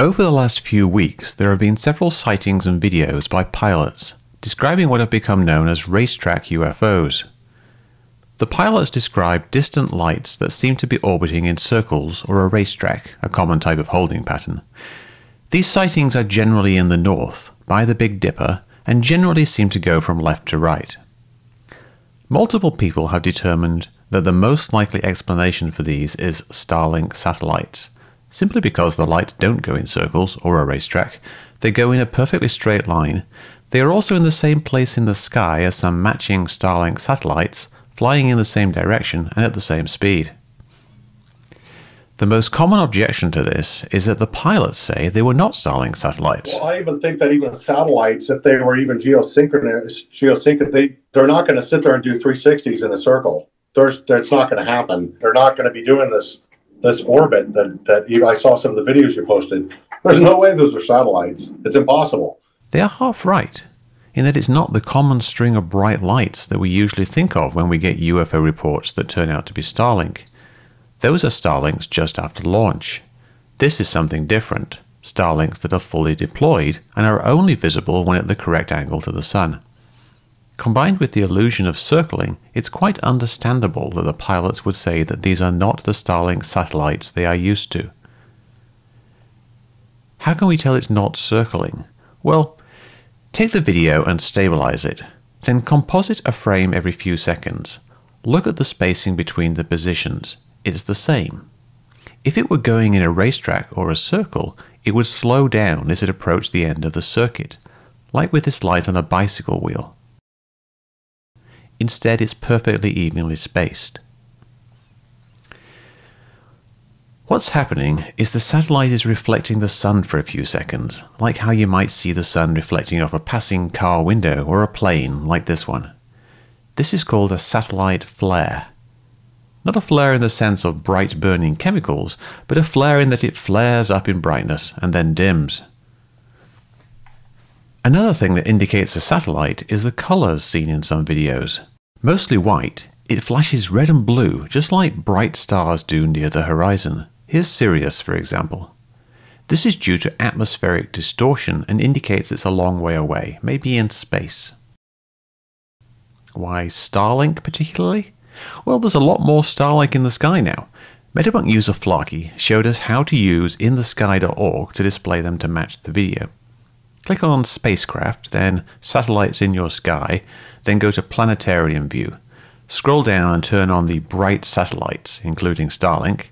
Over the last few weeks, there have been several sightings and videos by pilots describing what have become known as racetrack UFOs. The pilots describe distant lights that seem to be orbiting in circles or a racetrack, a common type of holding pattern. These sightings are generally in the north, by the Big Dipper, and generally seem to go from left to right. Multiple people have determined that the most likely explanation for these is Starlink satellites, simply because the lights don't go in circles or a racetrack, they go in a perfectly straight line. They are also in the same place in the sky as some matching Starlink satellites, flying in the same direction and at the same speed. The most common objection to this is that the pilots say they were not Starlink satellites. Well, I even think that even satellites, if they were even geosynchronous, geosynchronous, they they're not going to sit there and do 360s in a circle. There's, that's not going to happen. They're not going to be doing this this orbit that that you, I saw some of the videos you posted. There's no way those are satellites. It's impossible. They are half right in that it's not the common string of bright lights that we usually think of when we get UFO reports that turn out to be Starlink. Those are Starlinks just after launch. This is something different. Starlinks that are fully deployed and are only visible when at the correct angle to the sun. Combined with the illusion of circling, it's quite understandable that the pilots would say that these are not the Starlink satellites they are used to. How can we tell it's not circling? Well, take the video and stabilize it, then composite a frame every few seconds. Look at the spacing between the positions. It's the same. If it were going in a racetrack or a circle, it would slow down as it approached the end of the circuit, like with this light on a bicycle wheel. Instead, it's perfectly evenly spaced. What's happening is the satellite is reflecting the sun for a few seconds, like how you might see the sun reflecting off a passing car window or a plane like this one. This is called a satellite flare. Not a flare in the sense of bright burning chemicals, but a flare in that it flares up in brightness and then dims. Another thing that indicates a satellite is the colors seen in some videos. Mostly white, it flashes red and blue just like bright stars do near the horizon. Here's Sirius, for example. This is due to atmospheric distortion and indicates it's a long way away, maybe in space. Why Starlink particularly? Well, there's a lot more Starlink in the sky now. Metabunk user Flarkey showed us how to use in-the-sky.org to display them to match the video. Click on Spacecraft, then Satellites in Your Sky, then go to Planetarium View. Scroll down and turn on the bright satellites, including Starlink.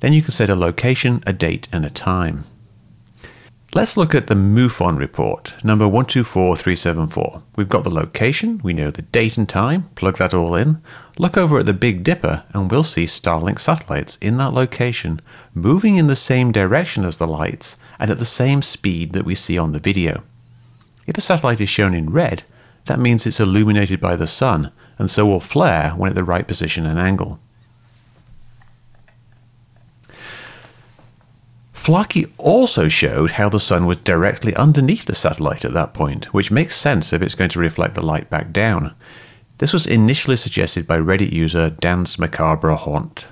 Then you can set a location, a date, and a time. Let's look at the MUFON report, number 124374. We've got the location, we know the date and time, plug that all in. Look over at the Big Dipper and we'll see Starlink satellites in that location, moving in the same direction as the lights and at the same speed that we see on the video. If a satellite is shown in red, that means it's illuminated by the sun and so will flare when at the right position and angle. Flarkey also showed how the sun was directly underneath the satellite at that point, which makes sense if it's going to reflect the light back down. This was initially suggested by Reddit user Dance Macabre Haunt.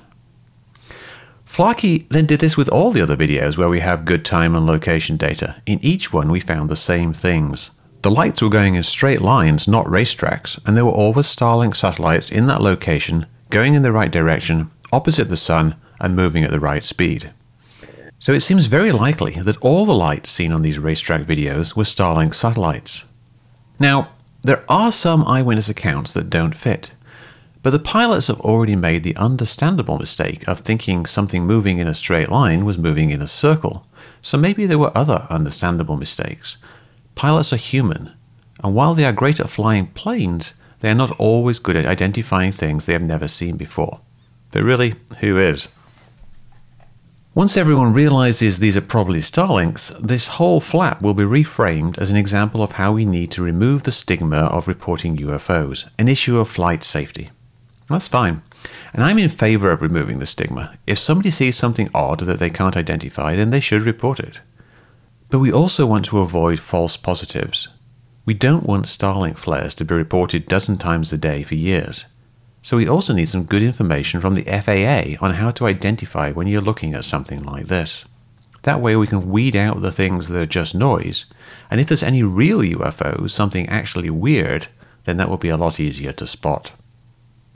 Flarkey then did this with all the other videos where we have good time and location data. In each one, we found the same things. The lights were going in straight lines, not racetracks, and there were always Starlink satellites in that location, going in the right direction, opposite the sun, and moving at the right speed. So it seems very likely that all the lights seen on these racetrack videos were Starlink satellites. Now, there are some eyewitness accounts that don't fit. But the pilots have already made the understandable mistake of thinking something moving in a straight line was moving in a circle. So maybe there were other understandable mistakes. Pilots are human, and while they are great at flying planes, they are not always good at identifying things they have never seen before. But really, who is? Once everyone realizes these are probably Starlinks, this whole flap will be reframed as an example of how we need to remove the stigma of reporting UFOs, an issue of flight safety. That's fine. And I'm in favor of removing the stigma. If somebody sees something odd that they can't identify, then they should report it. But we also want to avoid false positives. We don't want Starlink flares to be reported dozen times a day for years. So we also need some good information from the FAA on how to identify when you're looking at something like this. That way we can weed out the things that are just noise. And if there's any real UFOs, something actually weird, then that will be a lot easier to spot.